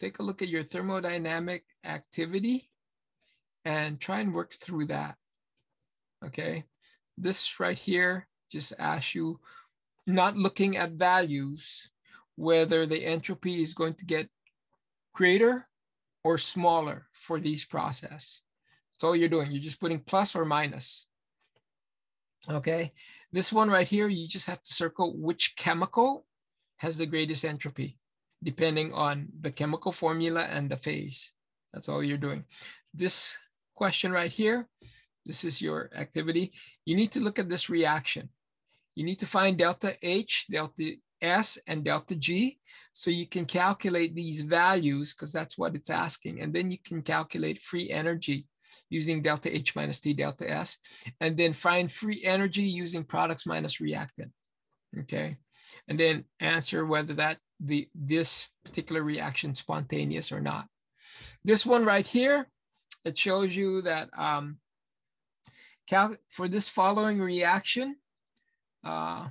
take a look at your thermodynamic activity and try and work through that. Okay, this right here just asks you, not looking at values, whether the entropy is going to get greater or smaller for these process. That's all you're doing. You're just putting plus or minus. Okay, this one right here, you just have to circle which chemical has the greatest entropy, depending on the chemical formula and the phase. That's all you're doing. This question right here, this is your activity. You need to look at this reaction. You need to find delta H, delta S, and delta G. So you can calculate these values because that's what it's asking. And then you can calculate free energy using delta H minus T delta S, and then find free energy using products minus reactant, okay? And then answer whether that the this particular reaction spontaneous or not. This one right here, it shows you that um, for this following reaction, uh,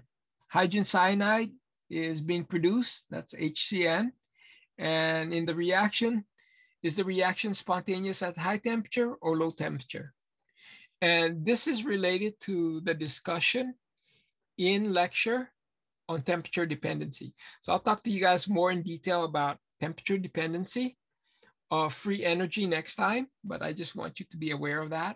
hydrogen cyanide is being produced, that's HCN. And in the reaction, is the reaction spontaneous at high temperature or low temperature? And this is related to the discussion in lecture on temperature dependency. So I'll talk to you guys more in detail about temperature dependency of free energy next time, but I just want you to be aware of that.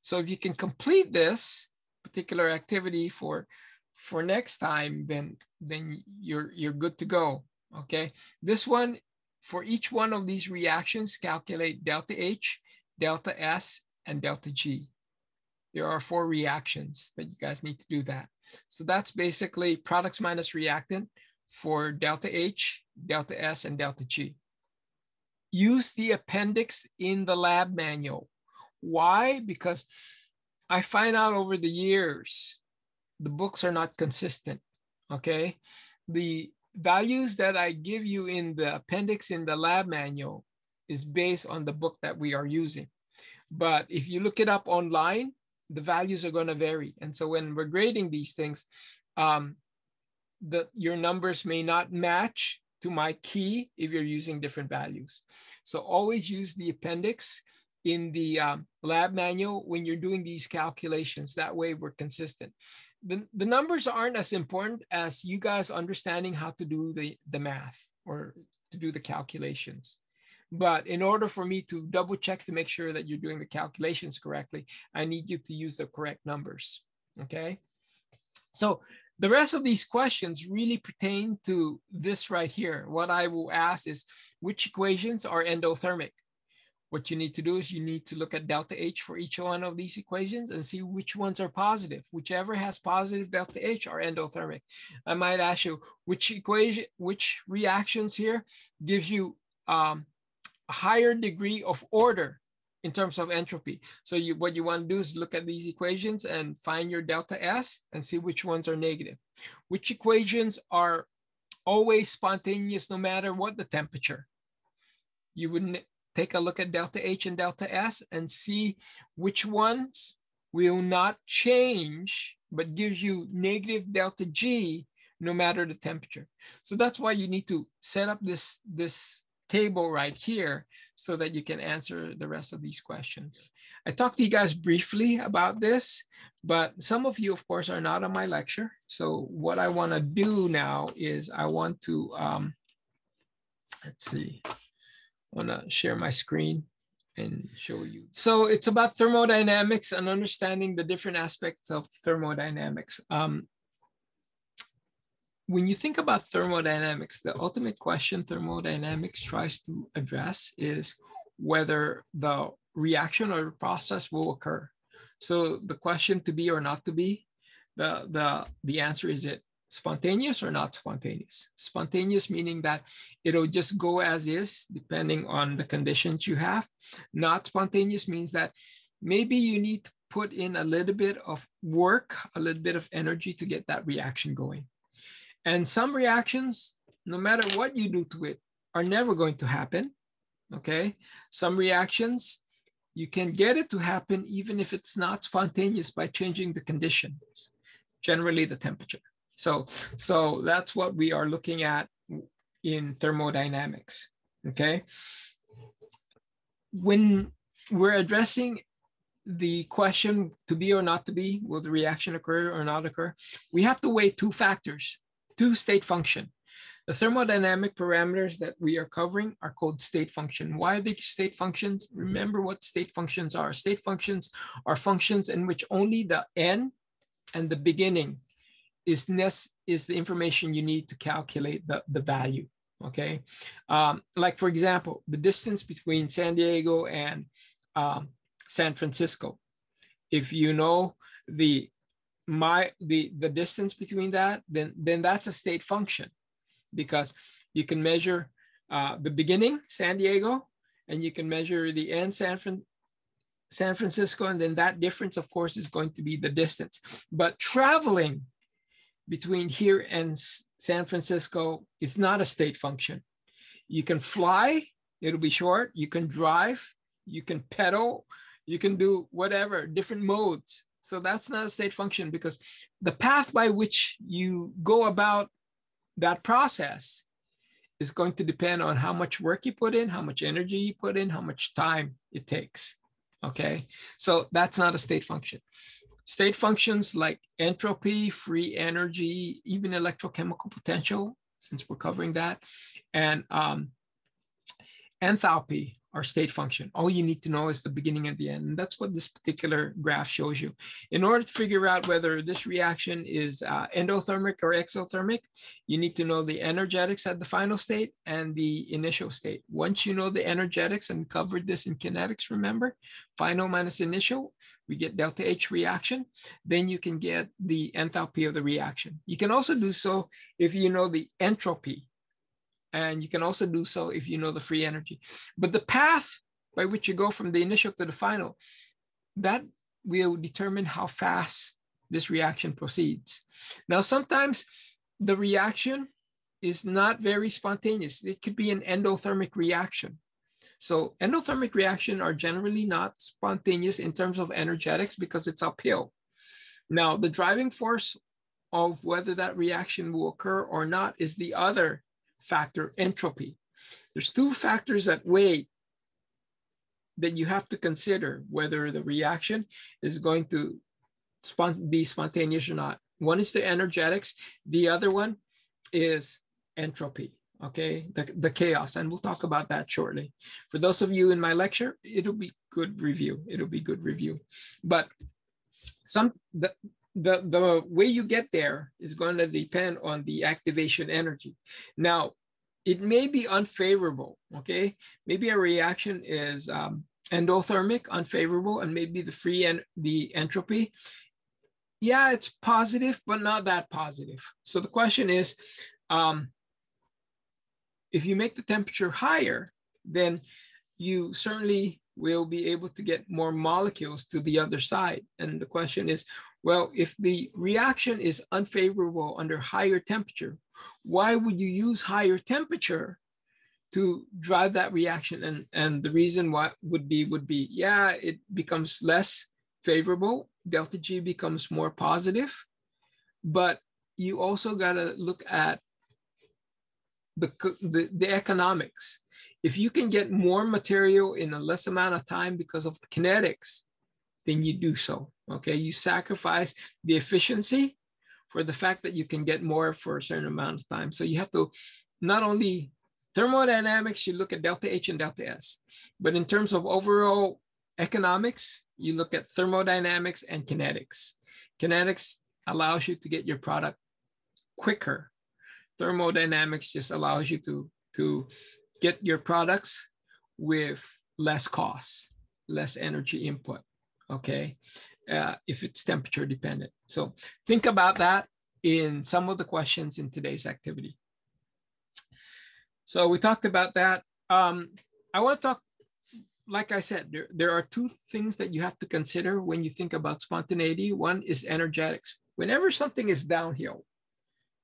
So if you can complete this particular activity for, for next time, then, then you're, you're good to go, okay? This one for each one of these reactions, calculate delta H, delta S, and delta G. There are four reactions that you guys need to do that. So that's basically products minus reactant for delta H, delta S, and delta G. Use the appendix in the lab manual. Why? Because I find out over the years, the books are not consistent, okay? The values that I give you in the appendix in the lab manual is based on the book that we are using. But if you look it up online, the values are going to vary. And so when we're grading these things, um, the, your numbers may not match to my key if you're using different values. So always use the appendix in the um, lab manual when you're doing these calculations. That way we're consistent the, the numbers aren't as important as you guys understanding how to do the, the math or to do the calculations. But in order for me to double check to make sure that you're doing the calculations correctly, I need you to use the correct numbers, okay? So the rest of these questions really pertain to this right here. What I will ask is which equations are endothermic? What you need to do is you need to look at delta H for each one of these equations and see which ones are positive. Whichever has positive delta H are endothermic. I might ask you which equation, which reactions here gives you um, higher degree of order in terms of entropy. So you, what you want to do is look at these equations and find your delta S and see which ones are negative. Which equations are always spontaneous no matter what the temperature. You would take a look at delta H and delta S and see which ones will not change, but gives you negative delta G no matter the temperature. So that's why you need to set up this, this table right here so that you can answer the rest of these questions. I talked to you guys briefly about this, but some of you, of course, are not on my lecture. So what I wanna do now is I want to, um, let's see, I want to share my screen and show you. So it's about thermodynamics and understanding the different aspects of thermodynamics. Um, when you think about thermodynamics, the ultimate question thermodynamics tries to address is whether the reaction or process will occur. So the question to be or not to be, the, the, the answer is it spontaneous or not spontaneous. Spontaneous meaning that it'll just go as is depending on the conditions you have. Not spontaneous means that maybe you need to put in a little bit of work, a little bit of energy to get that reaction going. And some reactions, no matter what you do to it, are never going to happen. Okay. Some reactions, you can get it to happen even if it's not spontaneous by changing the conditions, generally the temperature. So, so that's what we are looking at in thermodynamics. Okay. When we're addressing the question to be or not to be, will the reaction occur or not occur? We have to weigh two factors, two state function. The thermodynamic parameters that we are covering are called state function. Why are they state functions? Remember what state functions are. State functions are functions in which only the n and the beginning is, is the information you need to calculate the, the value, okay? Um, like for example, the distance between San Diego and um, San Francisco. If you know the my the the distance between that, then then that's a state function because you can measure uh, the beginning, San Diego, and you can measure the end, San, Fran San Francisco, and then that difference, of course, is going to be the distance. But traveling between here and San Francisco is not a state function. You can fly, it'll be short. You can drive, you can pedal, you can do whatever, different modes. So that's not a state function because the path by which you go about that process is going to depend on how much work you put in, how much energy you put in, how much time it takes. Okay, so that's not a state function. State functions like entropy, free energy, even electrochemical potential, since we're covering that, and um, enthalpy our state function. All you need to know is the beginning and the end. And that's what this particular graph shows you. In order to figure out whether this reaction is uh, endothermic or exothermic, you need to know the energetics at the final state and the initial state. Once you know the energetics and covered this in kinetics, remember, final minus initial, we get delta H reaction, then you can get the enthalpy of the reaction. You can also do so if you know the entropy and you can also do so if you know the free energy. But the path by which you go from the initial to the final, that will determine how fast this reaction proceeds. Now, sometimes the reaction is not very spontaneous. It could be an endothermic reaction. So endothermic reaction are generally not spontaneous in terms of energetics because it's uphill. Now, the driving force of whether that reaction will occur or not is the other factor, entropy. There's two factors at weigh that you have to consider whether the reaction is going to be spontaneous or not. One is the energetics. The other one is entropy, okay? The, the chaos, and we'll talk about that shortly. For those of you in my lecture, it'll be good review. It'll be good review. But some the, the, the way you get there is going to depend on the activation energy. Now, it may be unfavorable, okay? Maybe a reaction is um, endothermic, unfavorable, and maybe the free and the entropy. Yeah, it's positive, but not that positive. So the question is, um, if you make the temperature higher, then you certainly will be able to get more molecules to the other side. And the question is, well, if the reaction is unfavorable under higher temperature, why would you use higher temperature to drive that reaction? And, and the reason why would be, would be, yeah, it becomes less favorable. Delta G becomes more positive, but you also gotta look at the, the, the economics. If you can get more material in a less amount of time because of the kinetics, then you do so. Okay, you sacrifice the efficiency for the fact that you can get more for a certain amount of time. So you have to not only thermodynamics, you look at delta H and delta S, but in terms of overall economics, you look at thermodynamics and kinetics. Kinetics allows you to get your product quicker. Thermodynamics just allows you to, to get your products with less cost, less energy input okay, uh, if it's temperature dependent. So think about that in some of the questions in today's activity. So we talked about that. Um, I want to talk, like I said, there, there are two things that you have to consider when you think about spontaneity. One is energetics. Whenever something is downhill,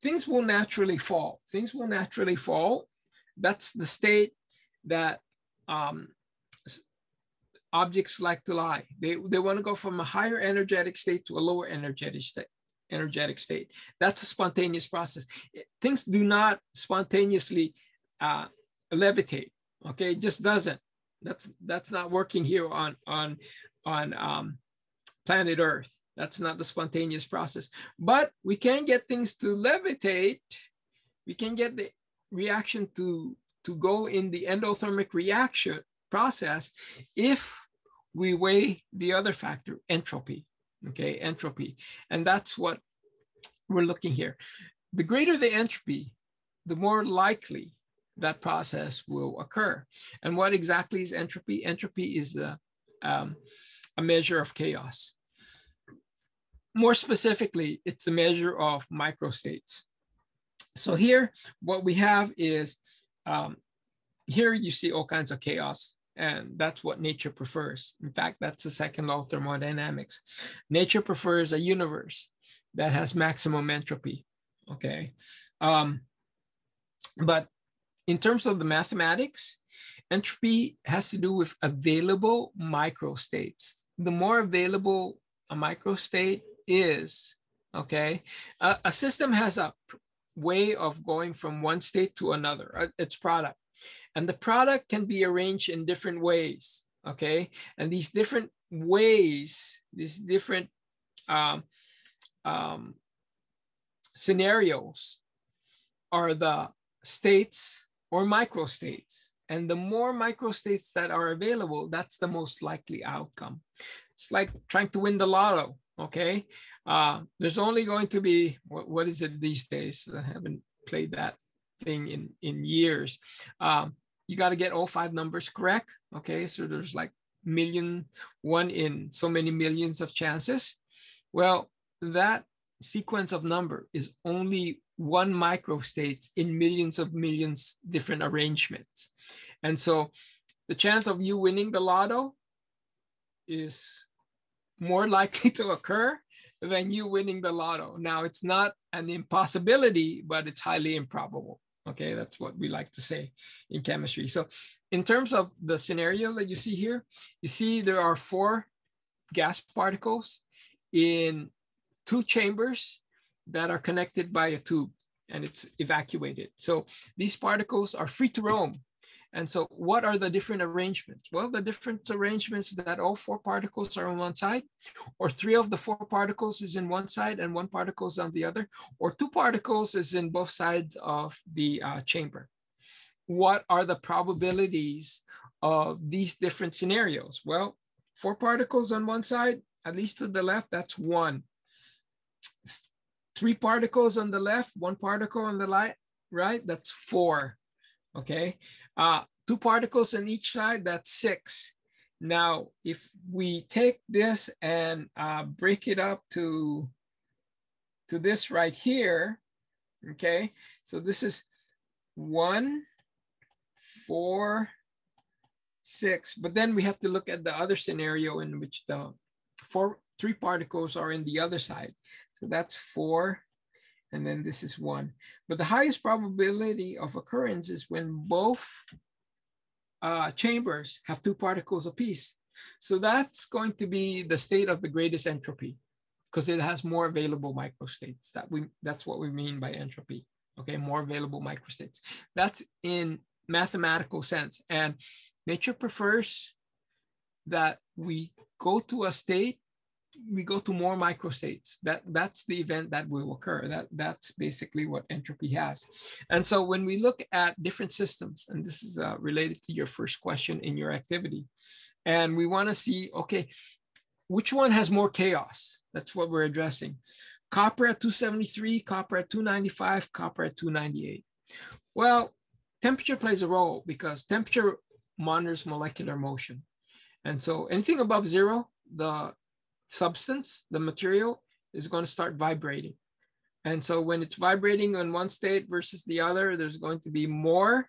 things will naturally fall. Things will naturally fall. That's the state that um, objects like to lie. They, they want to go from a higher energetic state to a lower energetic state. Energetic state. That's a spontaneous process. Things do not spontaneously uh, levitate. Okay, it just doesn't. That's that's not working here on on on um, planet Earth. That's not the spontaneous process. But we can get things to levitate. We can get the reaction to to go in the endothermic reaction process if we weigh the other factor, entropy. Okay, entropy, and that's what we're looking here. The greater the entropy, the more likely that process will occur. And what exactly is entropy? Entropy is the, um, a measure of chaos. More specifically, it's the measure of microstates. So here, what we have is, um, here you see all kinds of chaos and that's what nature prefers. In fact, that's the second law of thermodynamics. Nature prefers a universe that has maximum entropy, okay? Um, but in terms of the mathematics, entropy has to do with available microstates. The more available a microstate is, okay, a, a system has a way of going from one state to another, its product. And the product can be arranged in different ways, okay? And these different ways, these different um, um, scenarios are the states or microstates. And the more microstates that are available, that's the most likely outcome. It's like trying to win the lotto, okay? Uh, there's only going to be, what, what is it these days? I haven't played that thing in, in years. Um, you got to get all five numbers correct, okay? So there's like million, one in so many millions of chances. Well, that sequence of number is only one microstate in millions of millions different arrangements. And so the chance of you winning the lotto is more likely to occur than you winning the lotto. Now, it's not an impossibility, but it's highly improbable. Okay, that's what we like to say in chemistry. So, in terms of the scenario that you see here, you see there are four gas particles in two chambers that are connected by a tube and it's evacuated. So these particles are free to roam. And so what are the different arrangements? Well, the different arrangements that all four particles are on one side, or three of the four particles is in one side and one particle is on the other, or two particles is in both sides of the uh, chamber. What are the probabilities of these different scenarios? Well, four particles on one side, at least to the left, that's one three particles on the left, one particle on the right, right? That's four, okay? Uh, two particles on each side, that's six. Now, if we take this and uh, break it up to, to this right here, okay? So this is one, four, six, but then we have to look at the other scenario in which the four, three particles are in the other side. So that's four, and then this is one. But the highest probability of occurrence is when both uh, chambers have two particles apiece. So that's going to be the state of the greatest entropy because it has more available microstates. That we that's what we mean by entropy. Okay, more available microstates. That's in mathematical sense. And nature prefers that we go to a state we go to more microstates. That that's the event that will occur. That that's basically what entropy has. And so when we look at different systems, and this is uh, related to your first question in your activity, and we want to see okay, which one has more chaos? That's what we're addressing. Copper at 273, copper at 295, copper at 298. Well, temperature plays a role because temperature monitors molecular motion. And so anything above zero, the substance, the material, is going to start vibrating. And so when it's vibrating on one state versus the other, there's going to be more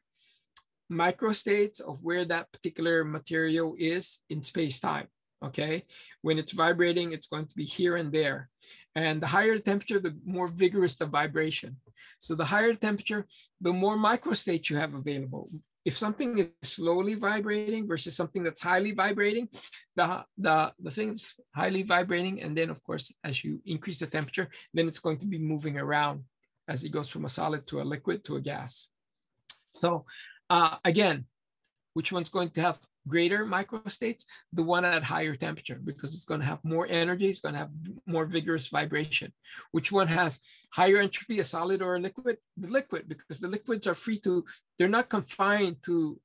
microstates of where that particular material is in space-time, okay? When it's vibrating, it's going to be here and there. And the higher the temperature, the more vigorous the vibration. So the higher temperature, the more microstates you have available if something is slowly vibrating versus something that's highly vibrating, the, the, the thing that's highly vibrating, and then of course, as you increase the temperature, then it's going to be moving around as it goes from a solid to a liquid to a gas. So uh, again, which one's going to have greater microstates? The one at higher temperature because it's going to have more energy, it's going to have more vigorous vibration. Which one has higher entropy, a solid or a liquid? The liquid, because the liquids are free to, they're not confined to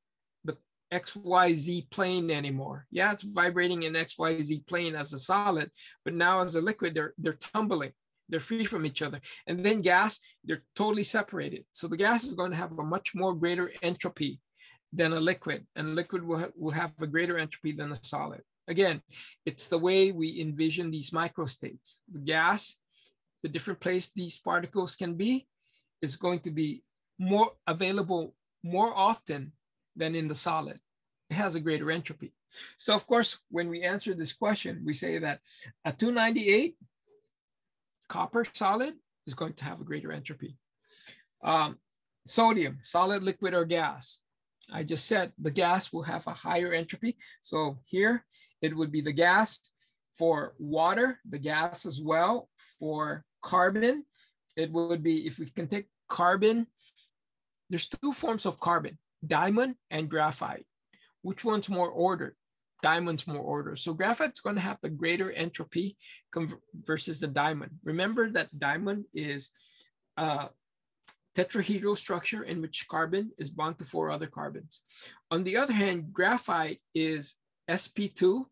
the XYZ plane anymore. Yeah, it's vibrating in XYZ plane as a solid, but now as a liquid, they're, they're tumbling. They're free from each other. And then gas, they're totally separated. So the gas is going to have a much more greater entropy than a liquid, and liquid will, ha will have a greater entropy than a solid. Again, it's the way we envision these microstates. The gas, the different place these particles can be, is going to be more available more often than in the solid. It has a greater entropy. So of course, when we answer this question, we say that at 298, copper solid is going to have a greater entropy. Um, sodium, solid, liquid, or gas, I just said the gas will have a higher entropy. So here it would be the gas for water, the gas as well for carbon. It would be, if we can take carbon, there's two forms of carbon, diamond and graphite. Which one's more ordered? Diamond's more ordered. So graphite's going to have the greater entropy versus the diamond. Remember that diamond is uh, tetrahedral structure in which carbon is bound to four other carbons. On the other hand, graphite is sp2.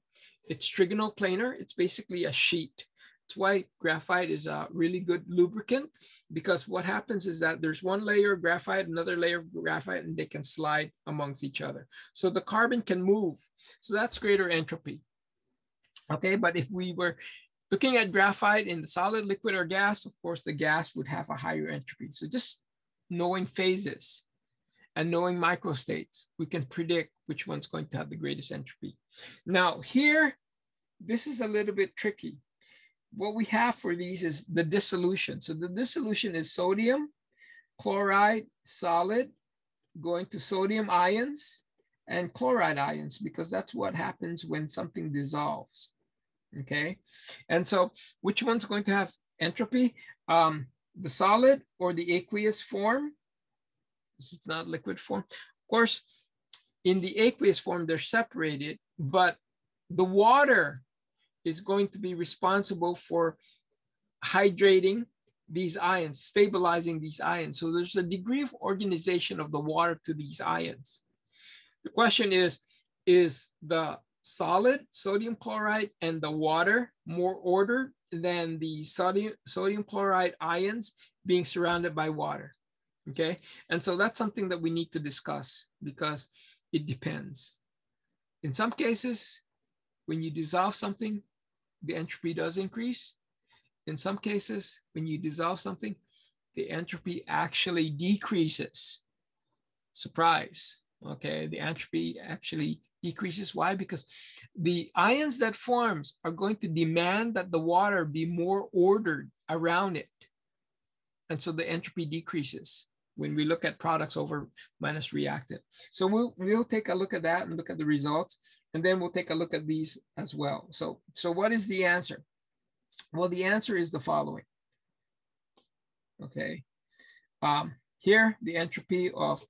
It's trigonal planar. It's basically a sheet. That's why graphite is a really good lubricant because what happens is that there's one layer of graphite, another layer of graphite, and they can slide amongst each other. So the carbon can move. So that's greater entropy. Okay, but if we were looking at graphite in the solid, liquid, or gas, of course, the gas would have a higher entropy. So just knowing phases and knowing microstates, we can predict which one's going to have the greatest entropy. Now here, this is a little bit tricky. What we have for these is the dissolution. So the dissolution is sodium, chloride, solid, going to sodium ions and chloride ions, because that's what happens when something dissolves, okay? And so which one's going to have entropy? Um, the solid or the aqueous form. This is not liquid form. Of course, in the aqueous form, they're separated, but the water is going to be responsible for hydrating these ions, stabilizing these ions. So there's a degree of organization of the water to these ions. The question is, is the solid sodium chloride and the water more ordered than the sodium, sodium chloride ions being surrounded by water. Okay. And so that's something that we need to discuss because it depends. In some cases, when you dissolve something, the entropy does increase. In some cases, when you dissolve something, the entropy actually decreases. Surprise. Okay. The entropy actually decreases. Why? Because the ions that forms are going to demand that the water be more ordered around it. And so the entropy decreases when we look at products over minus reactant. So we'll, we'll take a look at that and look at the results, and then we'll take a look at these as well. So, so what is the answer? Well, the answer is the following. Okay. Um, here, the entropy of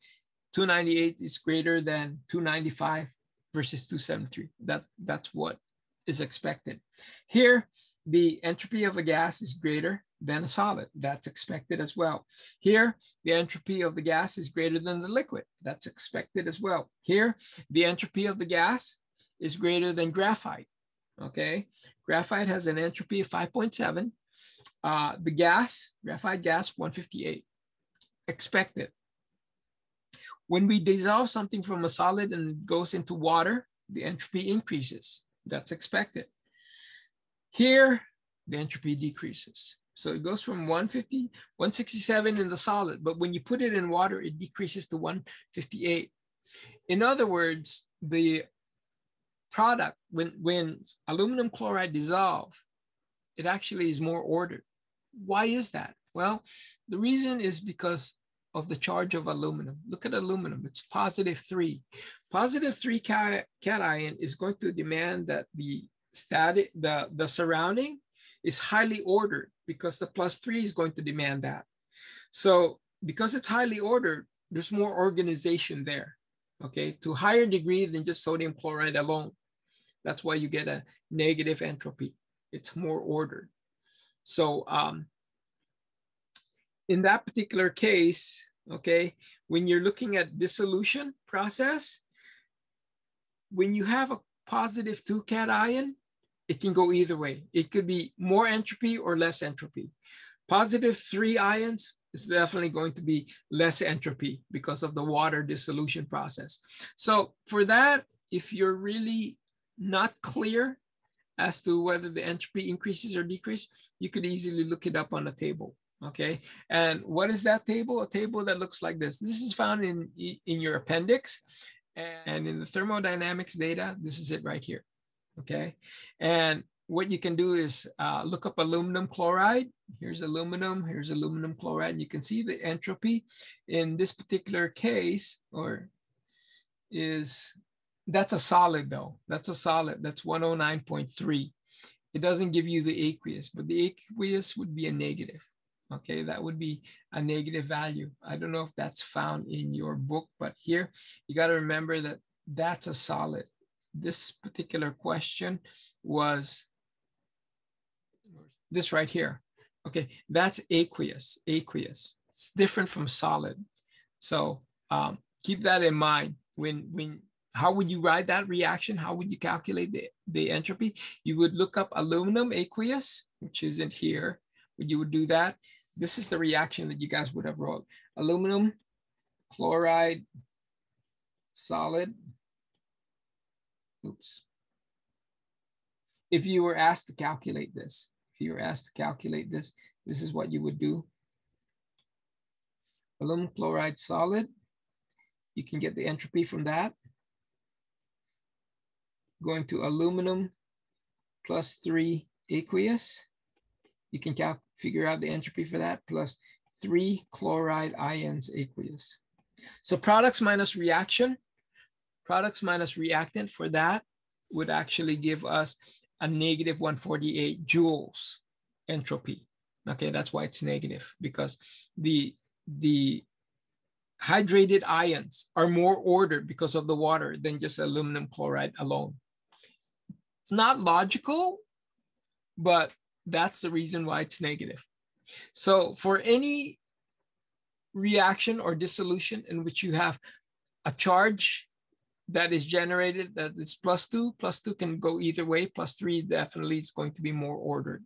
298 is greater than 295 versus 273. That, that's what is expected. Here, the entropy of a gas is greater than a solid. That's expected as well. Here, the entropy of the gas is greater than the liquid. That's expected as well. Here, the entropy of the gas is greater than graphite. Okay, graphite has an entropy of 5.7. Uh, the gas, graphite gas, 158. Expected. When we dissolve something from a solid and it goes into water, the entropy increases. That's expected. Here, the entropy decreases. So it goes from 150, 167 in the solid, but when you put it in water, it decreases to 158. In other words, the product, when, when aluminum chloride dissolve, it actually is more ordered. Why is that? Well, the reason is because of the charge of aluminum. Look at aluminum, it's positive three. Positive three cation is going to demand that the static, the, the surrounding is highly ordered because the plus three is going to demand that. So because it's highly ordered, there's more organization there, okay, to higher degree than just sodium chloride alone. That's why you get a negative entropy. It's more ordered. So um, in that particular case, okay, when you're looking at dissolution process, when you have a positive two cation, it can go either way. It could be more entropy or less entropy. Positive three ions is definitely going to be less entropy because of the water dissolution process. So for that, if you're really not clear as to whether the entropy increases or decreases, you could easily look it up on a table. Okay, and what is that table? A table that looks like this. This is found in, in your appendix and in the thermodynamics data, this is it right here. Okay, and what you can do is uh, look up aluminum chloride. Here's aluminum, here's aluminum chloride. You can see the entropy in this particular case, or is that's a solid though. That's a solid. That's 109.3. It doesn't give you the aqueous, but the aqueous would be a negative. Okay, that would be a negative value. I don't know if that's found in your book, but here you got to remember that that's a solid. This particular question was this right here. Okay, that's aqueous, aqueous. It's different from solid. So um, keep that in mind when, when how would you write that reaction? How would you calculate the, the entropy? You would look up aluminum aqueous, which isn't here, but you would do that. This is the reaction that you guys would have wrote. Aluminum, chloride, solid. Oops. If you were asked to calculate this, if you were asked to calculate this, this is what you would do. Aluminum chloride solid. You can get the entropy from that going to aluminum plus three aqueous. You can figure out the entropy for that plus three chloride ions aqueous. So products minus reaction, products minus reactant for that would actually give us a negative 148 joules entropy. Okay, that's why it's negative because the, the hydrated ions are more ordered because of the water than just aluminum chloride alone. It's not logical, but that's the reason why it's negative. So for any reaction or dissolution in which you have a charge that is generated that is plus two, plus two can go either way, plus three definitely is going to be more ordered.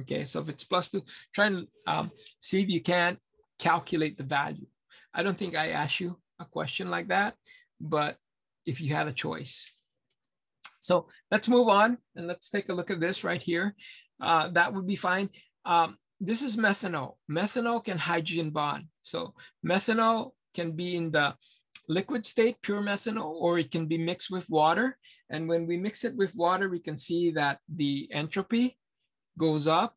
Okay, so if it's plus two, try and um, see if you can calculate the value. I don't think I asked you a question like that, but if you had a choice. So let's move on and let's take a look at this right here. Uh, that would be fine. Um, this is methanol. Methanol can hydrogen bond. So methanol can be in the liquid state, pure methanol, or it can be mixed with water. And when we mix it with water, we can see that the entropy goes up.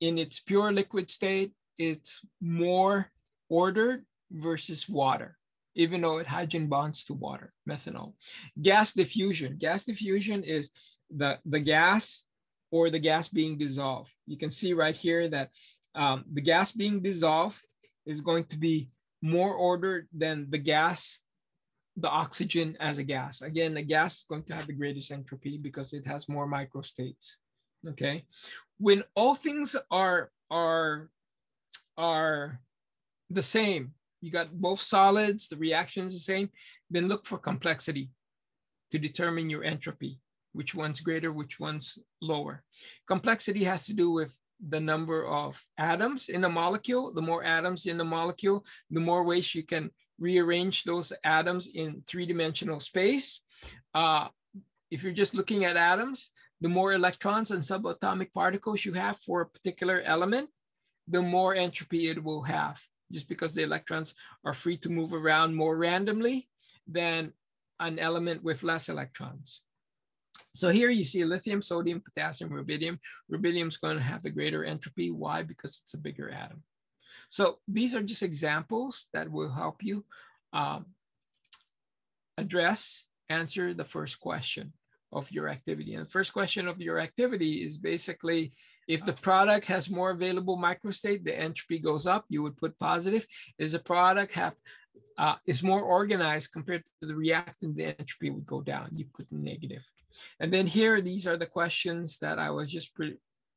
In its pure liquid state, it's more ordered versus water even though it hydrogen bonds to water, methanol. Gas diffusion. Gas diffusion is the, the gas or the gas being dissolved. You can see right here that um, the gas being dissolved is going to be more ordered than the gas, the oxygen as a gas. Again, the gas is going to have the greatest entropy because it has more microstates, okay? When all things are, are, are the same, you got both solids, the reaction is the same, then look for complexity to determine your entropy, which one's greater, which one's lower. Complexity has to do with the number of atoms in a molecule. The more atoms in the molecule, the more ways you can rearrange those atoms in three-dimensional space. Uh, if you're just looking at atoms, the more electrons and subatomic particles you have for a particular element, the more entropy it will have just because the electrons are free to move around more randomly than an element with less electrons. So here you see lithium, sodium, potassium, rubidium. Rubidium is going to have the greater entropy. Why? Because it's a bigger atom. So these are just examples that will help you um, address, answer the first question of your activity. And the first question of your activity is basically if the product has more available microstate, the entropy goes up, you would put positive. Does the product have uh, is more organized compared to the reactant, the entropy would go down. You put negative. And then here, these are the questions that I was just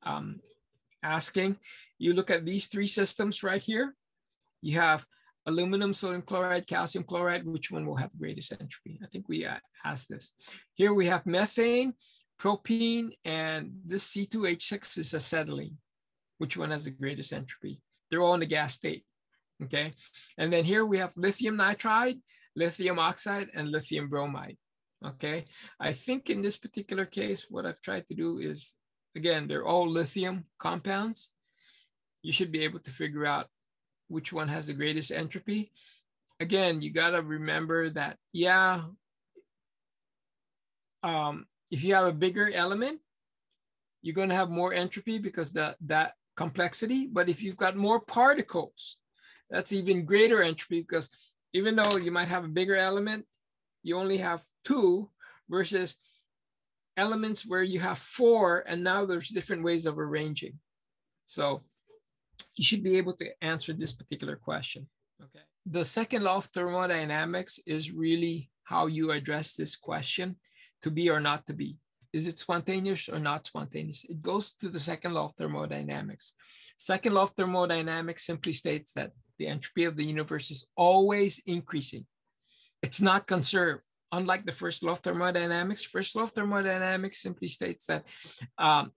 um, asking. You look at these three systems right here. You have aluminum, sodium chloride, calcium chloride, which one will have the greatest entropy? I think we uh, asked this. Here we have methane, propene, and this C2H6 is acetylene. Which one has the greatest entropy? They're all in the gas state, okay? And then here we have lithium nitride, lithium oxide, and lithium bromide, okay? I think in this particular case, what I've tried to do is, again, they're all lithium compounds. You should be able to figure out which one has the greatest entropy. Again, you got to remember that, yeah, um, if you have a bigger element, you're going to have more entropy because the, that complexity. But if you've got more particles, that's even greater entropy because even though you might have a bigger element, you only have two versus elements where you have four and now there's different ways of arranging. So you should be able to answer this particular question. Okay. The second law of thermodynamics is really how you address this question to be or not to be. Is it spontaneous or not spontaneous? It goes to the second law of thermodynamics. Second law of thermodynamics simply states that the entropy of the universe is always increasing. It's not conserved. Unlike the first law of thermodynamics, first law of thermodynamics simply states that um,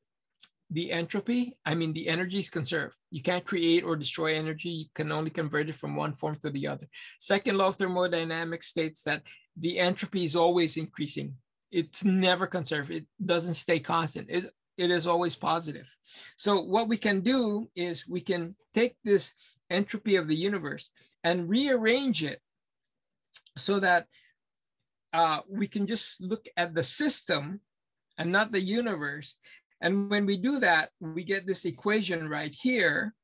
the entropy, I mean, the energy is conserved. You can't create or destroy energy. You can only convert it from one form to the other. Second law of thermodynamics states that the entropy is always increasing. It's never conserved. It doesn't stay constant. It, it is always positive. So what we can do is we can take this entropy of the universe and rearrange it so that uh, we can just look at the system and not the universe and when we do that, we get this equation right here.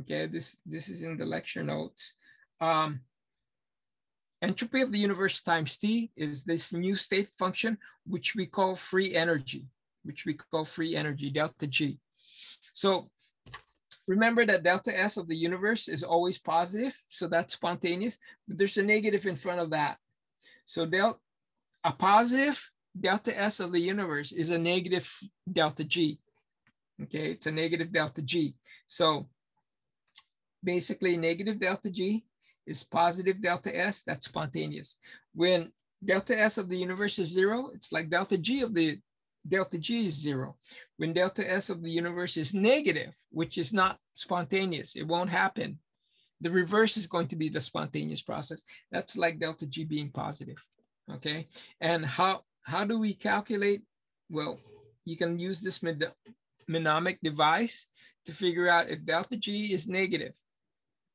Okay, this, this is in the lecture notes. Um, entropy of the universe times T is this new state function, which we call free energy, which we call free energy, delta G. So remember that delta S of the universe is always positive, so that's spontaneous, but there's a negative in front of that. So del a positive delta S of the universe is a negative delta G. Okay, it's a negative delta G. So basically negative delta G is positive delta S, that's spontaneous. When delta S of the universe is zero, it's like delta G of the delta G is zero. When delta S of the universe is negative, which is not spontaneous, it won't happen. The reverse is going to be the spontaneous process. That's like delta G being positive, okay? And how, how do we calculate? Well, you can use this mnemonic device to figure out if delta G is negative,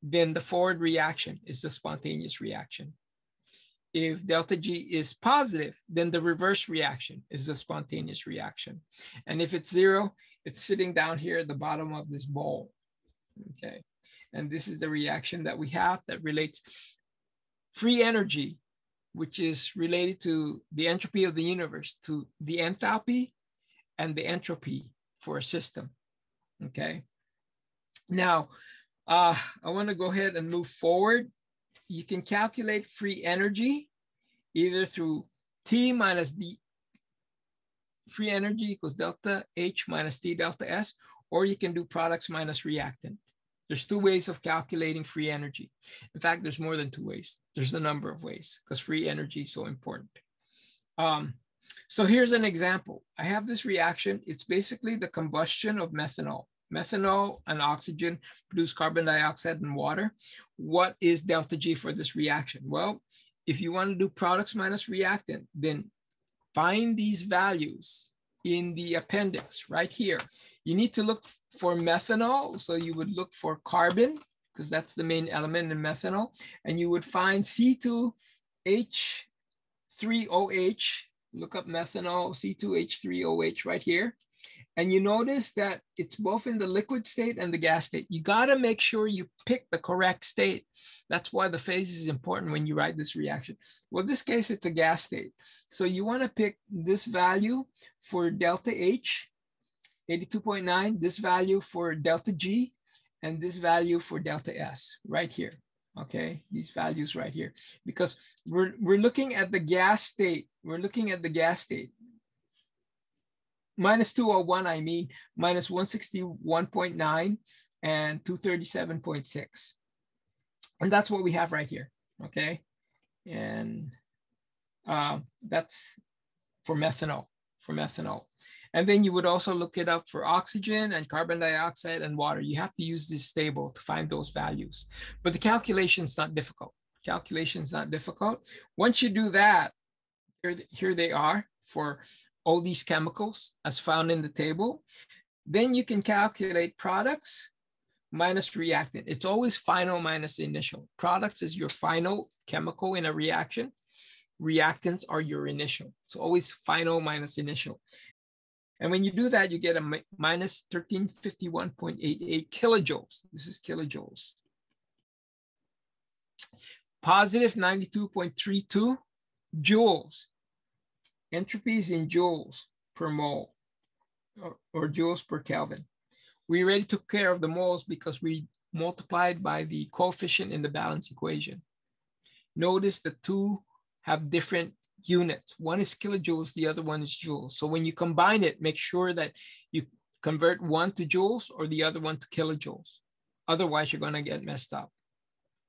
then the forward reaction is the spontaneous reaction. If delta G is positive, then the reverse reaction is the spontaneous reaction. And if it's zero, it's sitting down here at the bottom of this bowl. Okay. And this is the reaction that we have that relates free energy which is related to the entropy of the universe, to the enthalpy and the entropy for a system, okay? Now, uh, I wanna go ahead and move forward. You can calculate free energy either through T minus D, free energy equals delta H minus T delta S, or you can do products minus reactant. There's two ways of calculating free energy. In fact, there's more than two ways. There's a number of ways because free energy is so important. Um, so here's an example. I have this reaction. It's basically the combustion of methanol. Methanol and oxygen produce carbon dioxide and water. What is delta G for this reaction? Well, if you want to do products minus reactant, then find these values in the appendix right here. You need to look for methanol. So you would look for carbon because that's the main element in methanol. And you would find C2H3OH, look up methanol, C2H3OH right here. And you notice that it's both in the liquid state and the gas state. You gotta make sure you pick the correct state. That's why the phase is important when you write this reaction. Well, this case, it's a gas state. So you wanna pick this value for delta H 82.9, this value for delta G, and this value for delta S right here, okay, these values right here, because we're, we're looking at the gas state. We're looking at the gas state. Minus 201, I mean, minus 161.9 and 237.6. And that's what we have right here, okay? And uh, that's for methanol, for methanol. And then you would also look it up for oxygen and carbon dioxide and water. You have to use this table to find those values. But the calculation is not difficult. Calculation is not difficult. Once you do that, here, here they are for all these chemicals as found in the table. Then you can calculate products minus reactant. It's always final minus initial. Products is your final chemical in a reaction. Reactants are your initial. So always final minus initial. And when you do that, you get a minus 1351.88 kilojoules. This is kilojoules. Positive 92.32 joules. Entropy is in joules per mole or, or joules per Kelvin. We already took care of the moles because we multiplied by the coefficient in the balance equation. Notice the two have different units. One is kilojoules, the other one is joules. So when you combine it, make sure that you convert one to joules or the other one to kilojoules. Otherwise, you're gonna get messed up.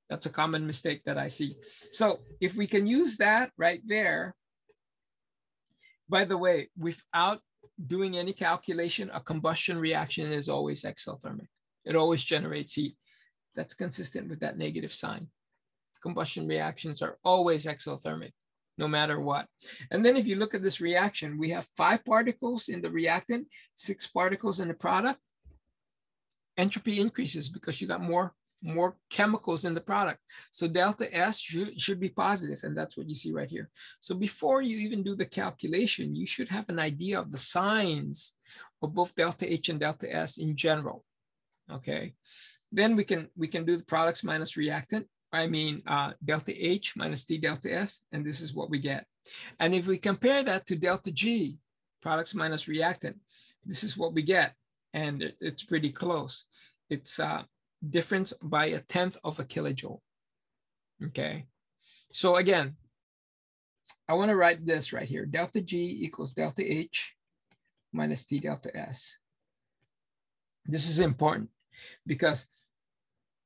That's a common mistake that I see. So if we can use that right there, by the way, without doing any calculation, a combustion reaction is always exothermic. It always generates heat. That's consistent with that negative sign. Combustion reactions are always exothermic no matter what. And then if you look at this reaction, we have five particles in the reactant, six particles in the product. Entropy increases because you got more, more chemicals in the product. So delta S should, should be positive, and that's what you see right here. So before you even do the calculation, you should have an idea of the signs of both delta H and delta S in general, okay? Then we can, we can do the products minus reactant. I mean uh, delta H minus D delta S, and this is what we get. And if we compare that to delta G, products minus reactant, this is what we get. And it's pretty close. It's uh, difference by a tenth of a kilojoule. Okay. So again, I want to write this right here. Delta G equals delta H minus T delta S. This is important because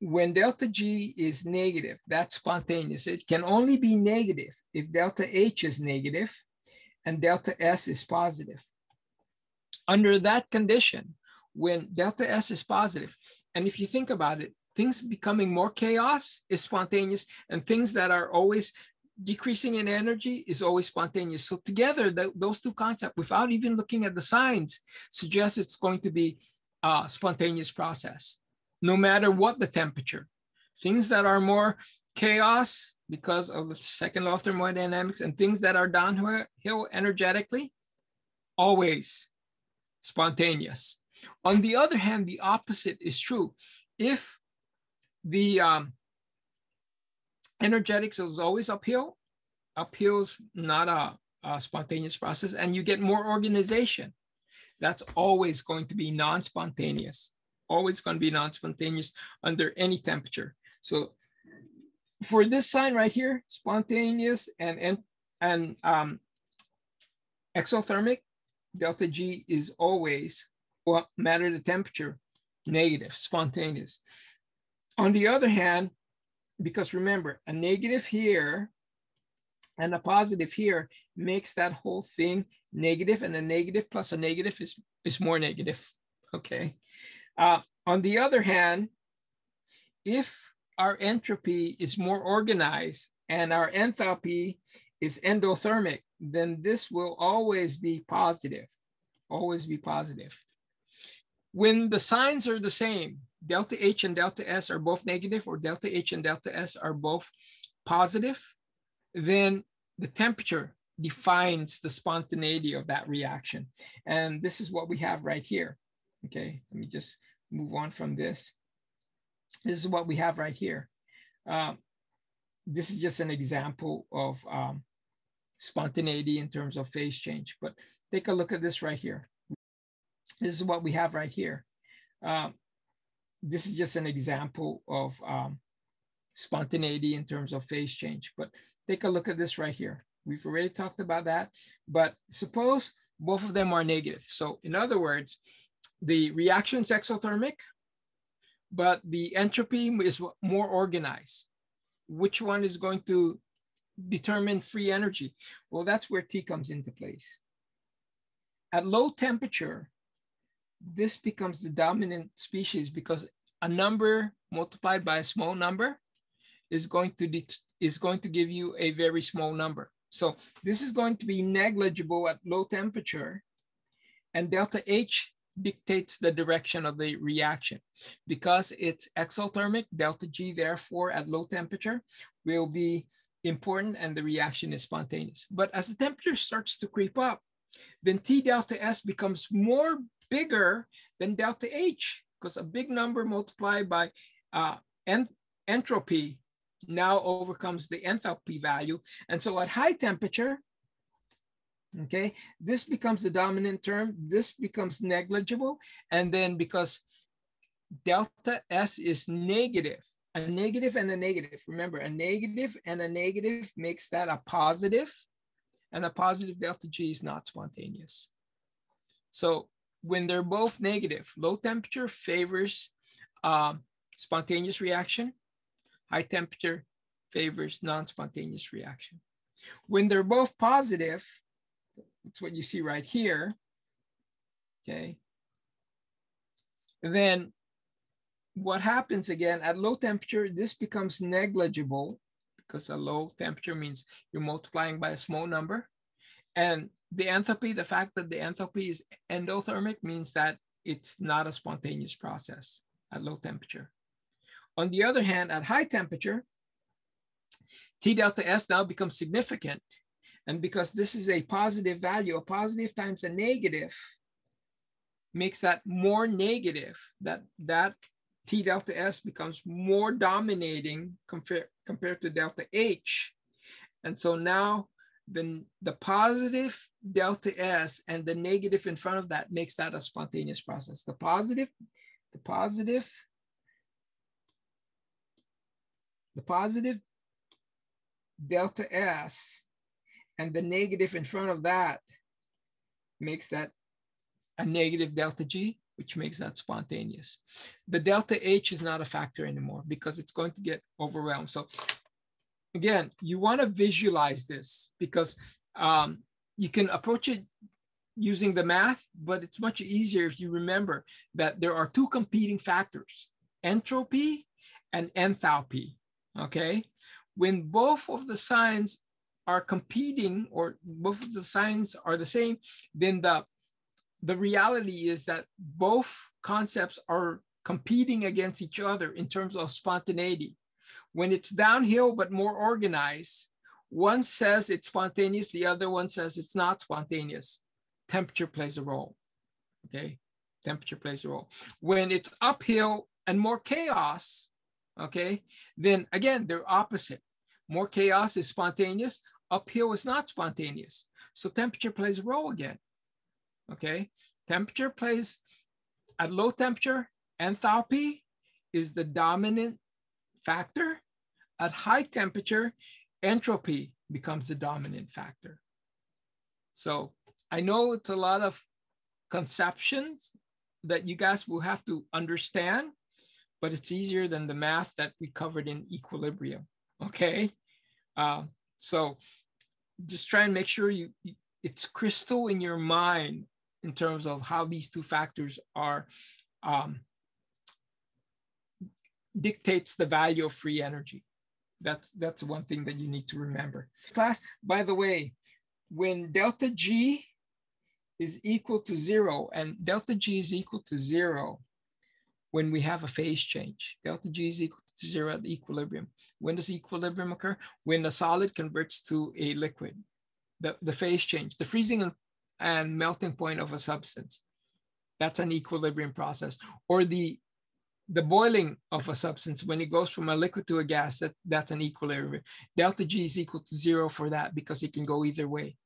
when delta G is negative, that's spontaneous. It can only be negative if delta H is negative and delta S is positive. Under that condition, when delta S is positive, and if you think about it, things becoming more chaos is spontaneous and things that are always decreasing in energy is always spontaneous. So together, the, those two concepts, without even looking at the signs, suggest it's going to be a spontaneous process no matter what the temperature. Things that are more chaos because of the second law of thermodynamics and things that are downhill energetically, always spontaneous. On the other hand, the opposite is true. If the um, energetics is always uphill, uphill is not a, a spontaneous process, and you get more organization. That's always going to be non-spontaneous always going to be non-spontaneous under any temperature. So for this sign right here, spontaneous and, and, and um, exothermic, delta G is always, well, matter the temperature, negative, spontaneous. On the other hand, because remember, a negative here and a positive here makes that whole thing negative, and a negative plus a negative is, is more negative, okay? Uh, on the other hand, if our entropy is more organized and our enthalpy is endothermic, then this will always be positive, always be positive. When the signs are the same, delta H and delta S are both negative or delta H and delta S are both positive, then the temperature defines the spontaneity of that reaction. And this is what we have right here. Okay, let me just move on from this. This is what we have right here. Um, this is just an example of um, spontaneity in terms of phase change, but take a look at this right here. This is what we have right here. Um, this is just an example of um, spontaneity in terms of phase change. But take a look at this right here. We've already talked about that, but suppose both of them are negative. So in other words, the reaction is exothermic, but the entropy is more organized. Which one is going to determine free energy? Well, that's where T comes into place. At low temperature, this becomes the dominant species because a number multiplied by a small number is going to is going to give you a very small number. So this is going to be negligible at low temperature and delta H dictates the direction of the reaction. Because it's exothermic, delta G therefore at low temperature will be important and the reaction is spontaneous. But as the temperature starts to creep up, then T delta S becomes more bigger than delta H because a big number multiplied by uh, en entropy now overcomes the enthalpy value. And so at high temperature, okay, this becomes the dominant term, this becomes negligible. And then because delta S is negative, a negative and a negative, remember a negative and a negative makes that a positive and a positive delta G is not spontaneous. So when they're both negative, low temperature favors um, spontaneous reaction, high temperature favors non-spontaneous reaction. When they're both positive, that's what you see right here, okay, then what happens again, at low temperature, this becomes negligible because a low temperature means you're multiplying by a small number. And the enthalpy, the fact that the enthalpy is endothermic means that it's not a spontaneous process at low temperature. On the other hand, at high temperature, T delta S now becomes significant. And because this is a positive value, a positive times a negative makes that more negative, that, that T delta S becomes more dominating compared, compared to delta H. And so now the, the positive delta S and the negative in front of that makes that a spontaneous process. The positive, the positive the positive delta S and the negative in front of that makes that a negative delta G, which makes that spontaneous. The delta H is not a factor anymore because it's going to get overwhelmed. So again, you want to visualize this because um, you can approach it using the math, but it's much easier if you remember that there are two competing factors, entropy and enthalpy okay? When both of the signs are competing or both of the signs are the same, then the, the reality is that both concepts are competing against each other in terms of spontaneity. When it's downhill but more organized, one says it's spontaneous, the other one says it's not spontaneous. Temperature plays a role, okay? Temperature plays a role. When it's uphill and more chaos, okay? Then again, they're opposite. More chaos is spontaneous, uphill is not spontaneous. So temperature plays a role again, okay? Temperature plays, at low temperature, enthalpy is the dominant factor. At high temperature, entropy becomes the dominant factor. So I know it's a lot of conceptions that you guys will have to understand but it's easier than the math that we covered in equilibrium, okay? Uh, so just try and make sure you it's crystal in your mind in terms of how these two factors are um, dictates the value of free energy. That's that's one thing that you need to remember. Class, by the way, when delta G is equal to zero and delta G is equal to zero, when we have a phase change. Delta G is equal to zero at equilibrium. When does equilibrium occur? When the solid converts to a liquid. The, the phase change, the freezing and, and melting point of a substance. That's an equilibrium process. Or the, the boiling of a substance when it goes from a liquid to a gas, that, that's an equilibrium. Delta G is equal to zero for that because it can go either way.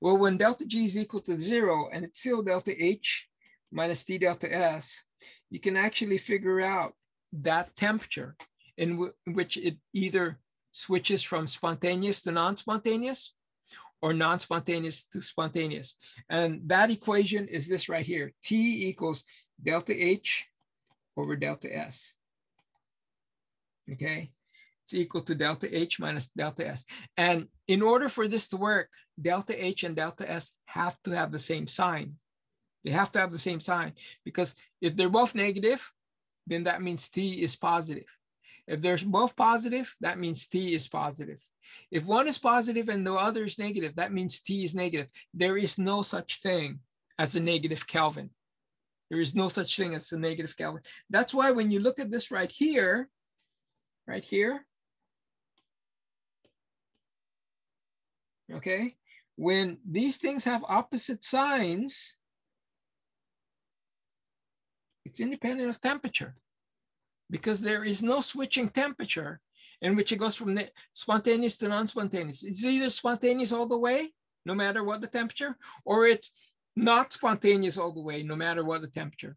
Well, when delta G is equal to zero and it's still delta H minus T delta S, you can actually figure out that temperature in, in which it either switches from spontaneous to non-spontaneous or non-spontaneous to spontaneous. And that equation is this right here. T equals delta H over delta S. Okay, it's equal to delta H minus delta S. And in order for this to work, delta H and delta S have to have the same sign. They have to have the same sign because if they're both negative, then that means T is positive. If they're both positive, that means T is positive. If one is positive and the other is negative, that means T is negative. There is no such thing as a negative Kelvin. There is no such thing as a negative Kelvin. That's why when you look at this right here, right here, okay, when these things have opposite signs, it's independent of temperature because there is no switching temperature in which it goes from spontaneous to non-spontaneous. It's either spontaneous all the way, no matter what the temperature, or it's not spontaneous all the way, no matter what the temperature.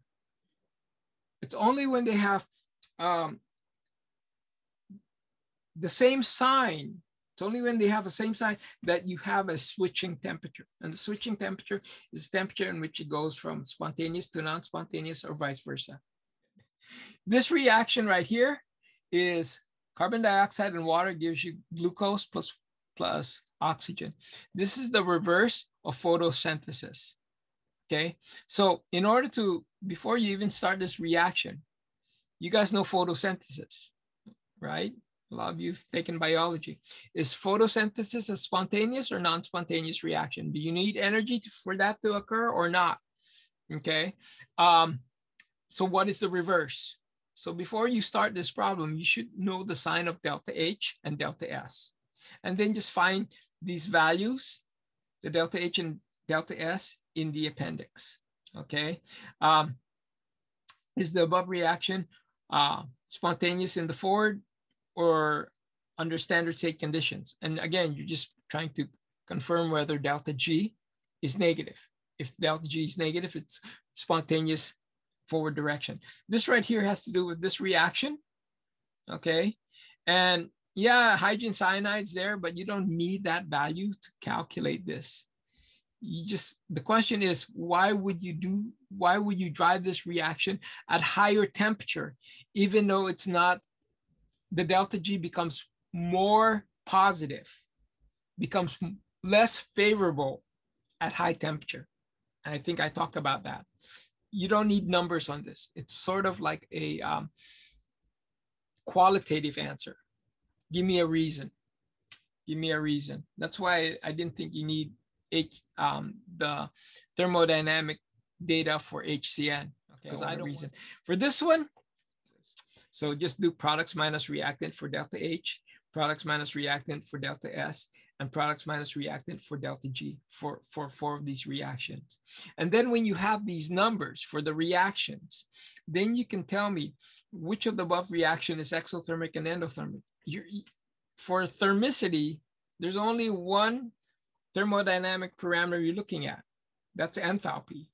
It's only when they have um, the same sign, it's only when they have the same sign that you have a switching temperature. And the switching temperature is the temperature in which it goes from spontaneous to non-spontaneous or vice versa. This reaction right here is carbon dioxide and water gives you glucose plus, plus oxygen. This is the reverse of photosynthesis. Okay, so in order to, before you even start this reaction, you guys know photosynthesis, right? A lot of you have taken biology. Is photosynthesis a spontaneous or non-spontaneous reaction? Do you need energy to, for that to occur or not? Okay, um, so what is the reverse? So before you start this problem, you should know the sign of delta H and delta S. And then just find these values, the delta H and delta S in the appendix, okay? Um, is the above reaction uh, spontaneous in the forward or under standard state conditions? And again, you're just trying to confirm whether delta G is negative. If delta G is negative, it's spontaneous forward direction. This right here has to do with this reaction, okay? And yeah, hydrogen cyanide's there, but you don't need that value to calculate this. You just, the question is, why would you do, why would you drive this reaction at higher temperature, even though it's not, the delta G becomes more positive, becomes less favorable at high temperature. And I think I talked about that you don't need numbers on this. It's sort of like a um, qualitative answer. Give me a reason. Give me a reason. That's why I didn't think you need H, um, the thermodynamic data for HCN because okay, I don't reason. Want... For this one, so just do products minus reactant for delta H, products minus reactant for delta S, and products minus reactant for delta G for, for four of these reactions. And then when you have these numbers for the reactions, then you can tell me which of the above reaction is exothermic and endothermic. You're, for thermicity, there's only one thermodynamic parameter you're looking at. That's enthalpy.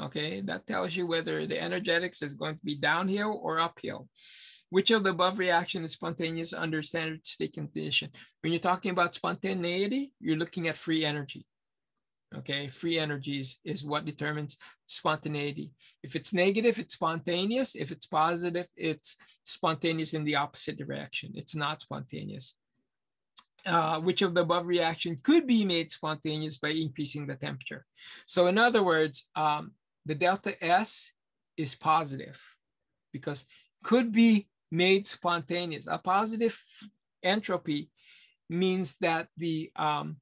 Okay, that tells you whether the energetics is going to be downhill or uphill. Which of the above reaction is spontaneous under standard state condition? When you're talking about spontaneity, you're looking at free energy. Okay, free energies is what determines spontaneity. If it's negative, it's spontaneous. If it's positive, it's spontaneous in the opposite direction. It's not spontaneous. Uh, which of the above reaction could be made spontaneous by increasing the temperature. So in other words, um, the delta S is positive because could be made spontaneous. A positive entropy means that the, um,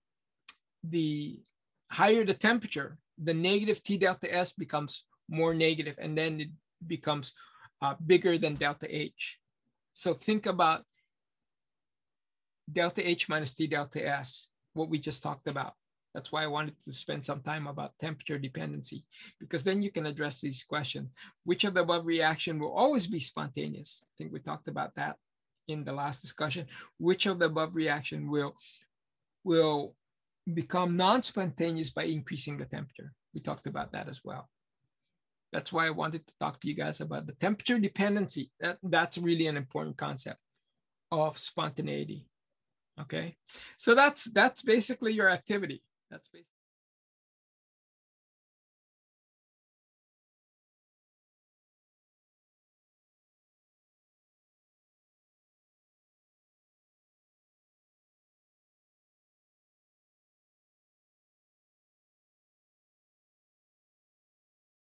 the higher the temperature, the negative T delta S becomes more negative and then it becomes uh, bigger than delta H. So think about delta H minus T delta S, what we just talked about. That's why I wanted to spend some time about temperature dependency, because then you can address these questions. Which of the above reaction will always be spontaneous? I think we talked about that in the last discussion. Which of the above reaction will, will become non-spontaneous by increasing the temperature? We talked about that as well. That's why I wanted to talk to you guys about the temperature dependency. That, that's really an important concept. of spontaneity. Okay, so that's that's basically your activity. That's basically